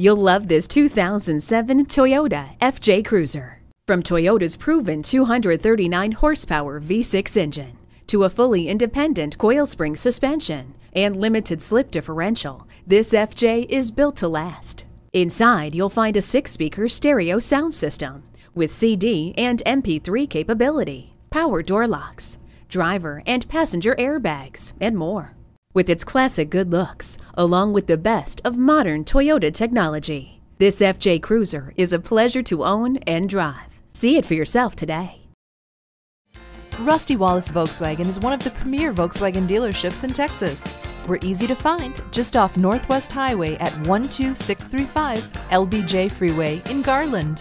You'll love this 2007 Toyota FJ Cruiser. From Toyota's proven 239 horsepower V6 engine to a fully independent coil spring suspension and limited slip differential, this FJ is built to last. Inside, you'll find a six speaker stereo sound system with CD and MP3 capability, power door locks, driver and passenger airbags, and more. With its classic good looks, along with the best of modern Toyota technology, this FJ Cruiser is a pleasure to own and drive. See it for yourself today. Rusty Wallis Volkswagen is one of the premier Volkswagen dealerships in Texas. We're easy to find just off Northwest Highway at 12635 LBJ Freeway in Garland.